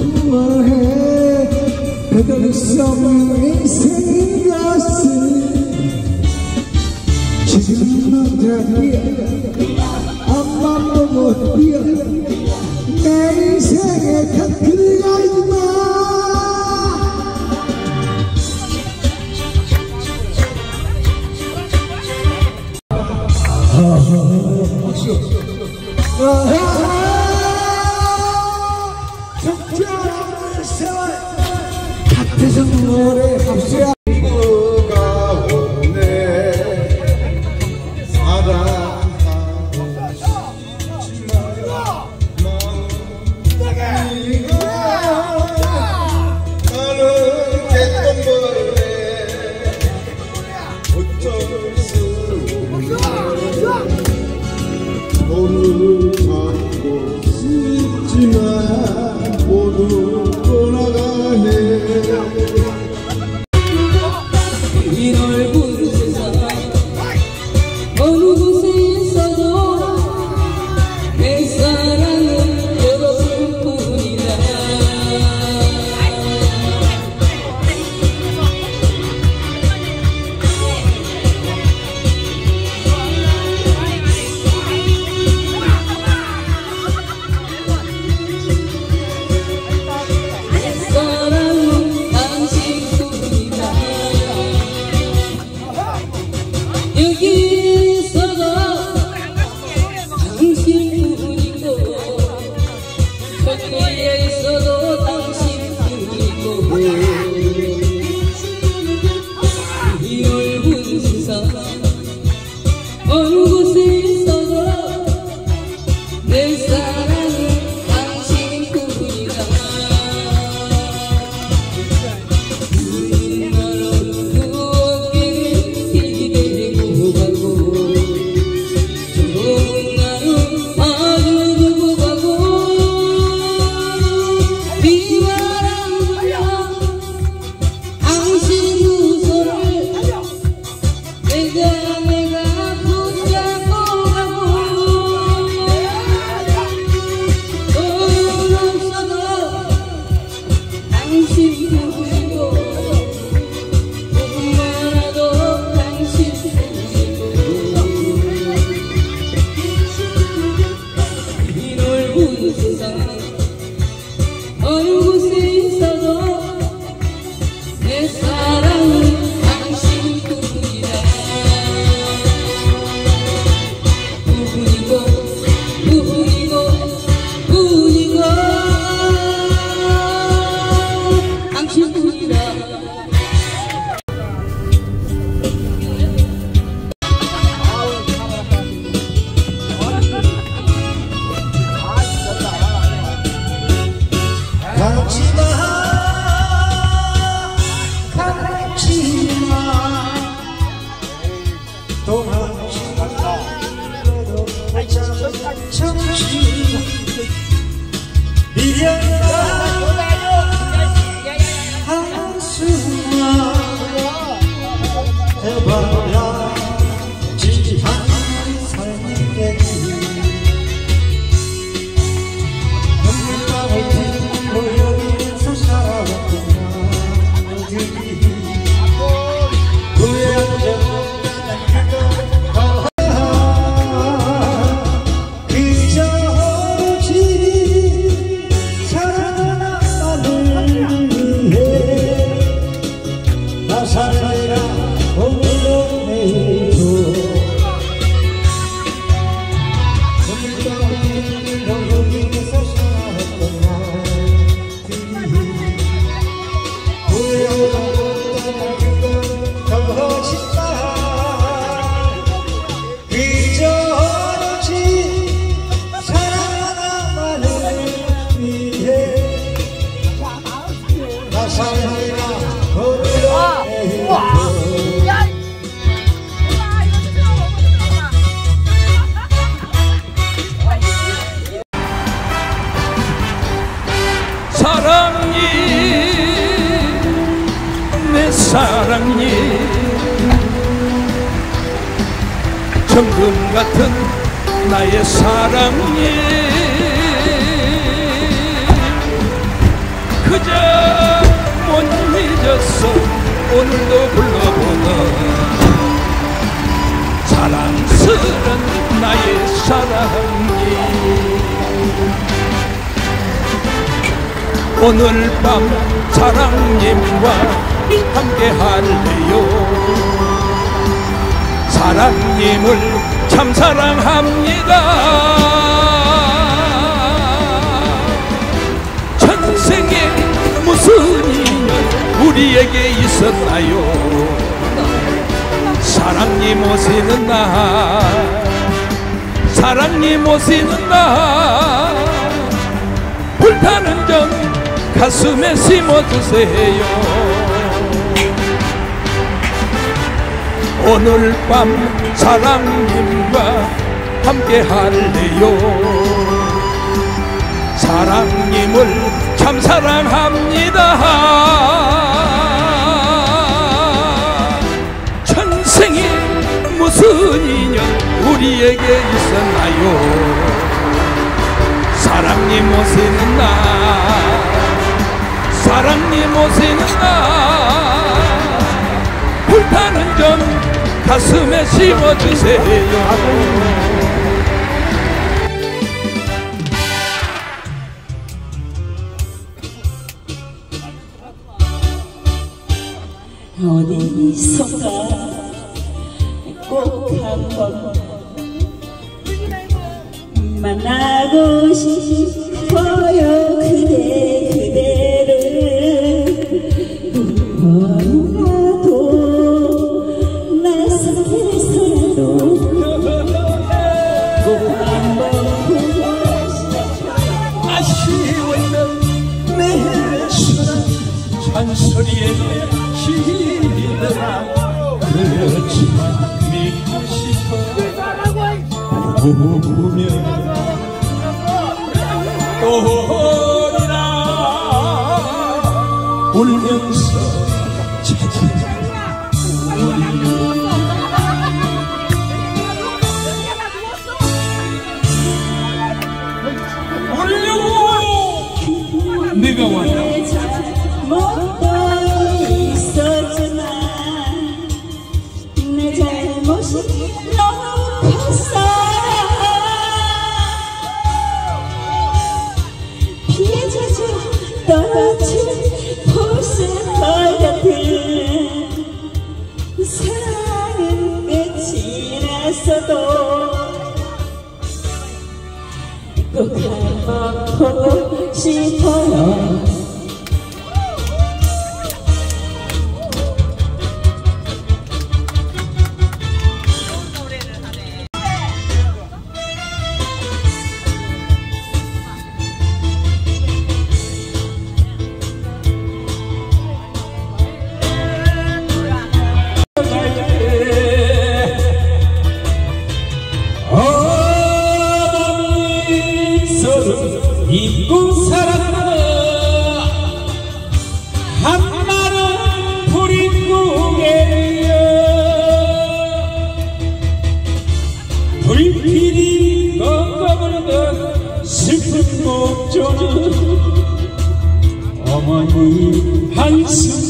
좋아해. 배달할 인생인 것은 지금만 다 뛰어 앞만 보고 뛰어. 내 인생의 다 sonhei isso do 一天。 현금 같은 나의 사랑이 그저 못 잊었어. 오늘도 불러보다 사랑스런 나의 사랑이. 오늘 밤 사랑님과 함께 할래요? 사랑님을 참 사랑합니다. 전생에 무슨 인연 우리에게 있었나요? 사랑님 오시는 날 사랑님 오시는 날 불타는 점 가슴에 심어주세요 오늘 밤 사랑님과 함께 할래요? 사랑님을 참 사랑합니다. 천생에 무슨 인연 우리에게 있었나요? 사랑님 오시는 날 사랑님 오시는 날 불타는 점 가슴에 심어주세요. 어디선가 꼭 한번 만나고 싶어요 그대 잔소리에 시들아 그렇지만 믿고 싶어 보면 또 오리라 울면서 찾은 내가 왔다 한번 보고 싶어 목조는 어머니 한숨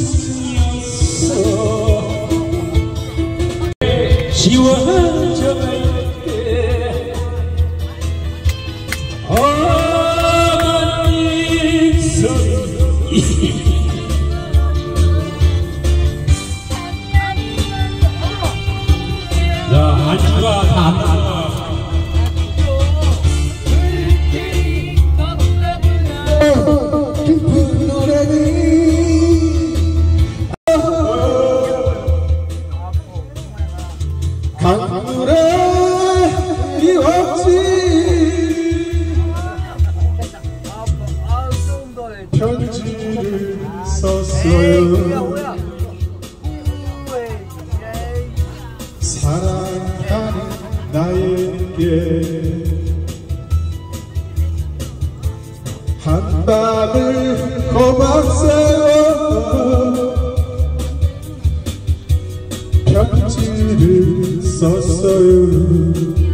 편지를 썼어요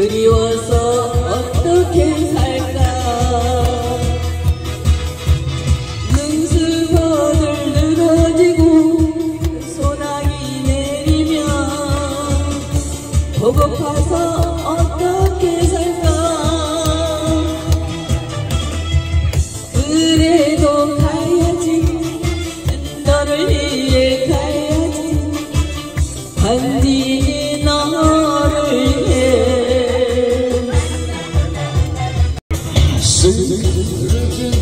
振り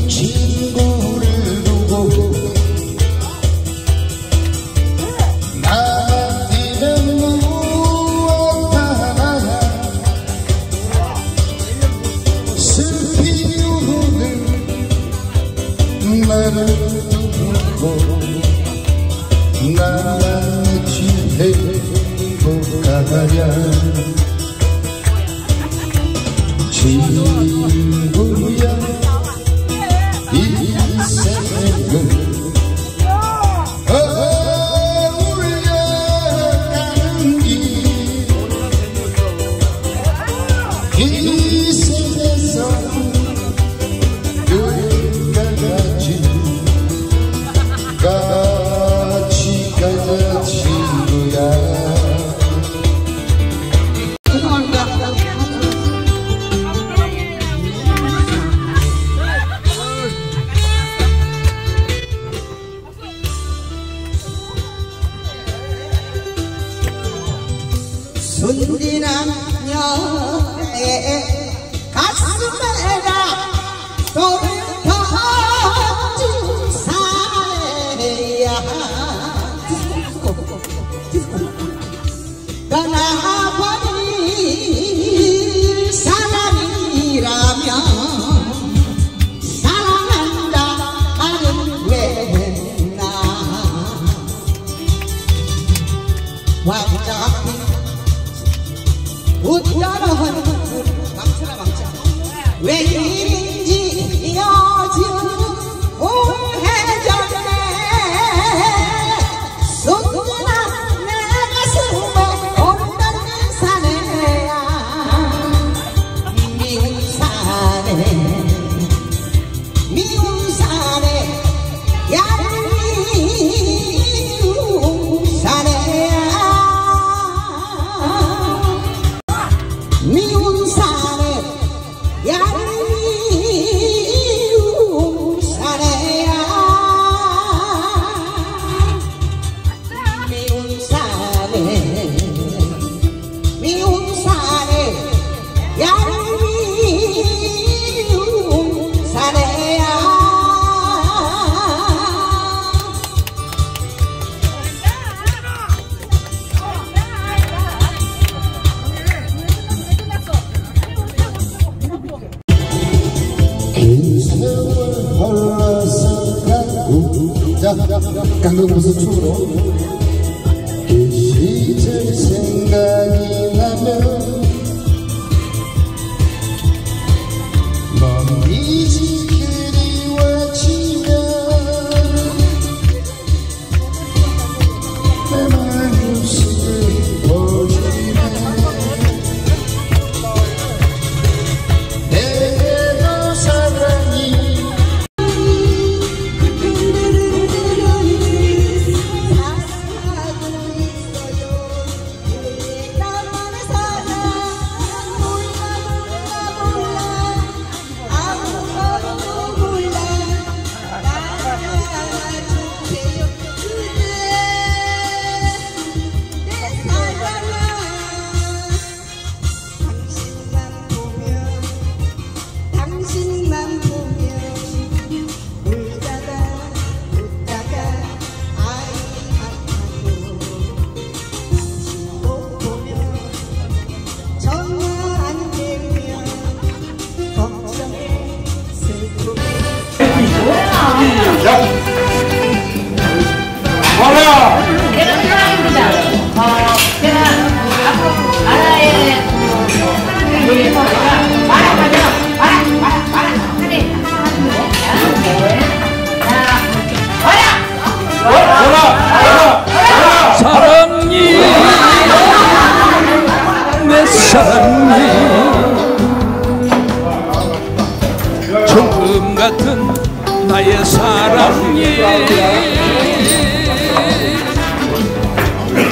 친구를 두고 든든한 여의 가슴에다 돌펴준 사야 나 Vem, menino.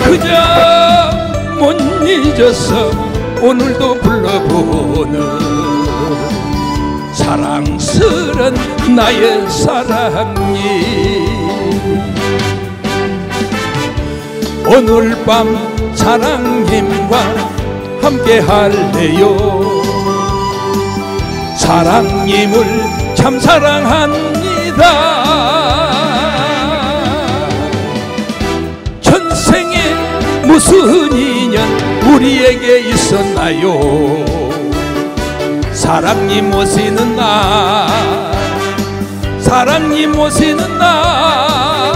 그저 못 잊어서 오늘도 불러보는 사랑스런 나의 사랑님 오늘 밤 사랑님과 함께 할래요. 사랑님을 참 사랑합니다 무슨 인연 우리에게 있었나요? 사랑님 오시는 날 사랑님 오시는 날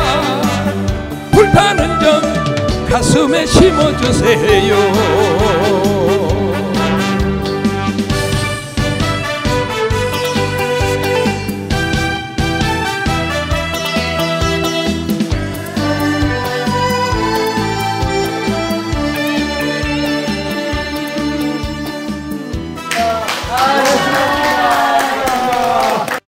불타는 점 가슴에 심어주세요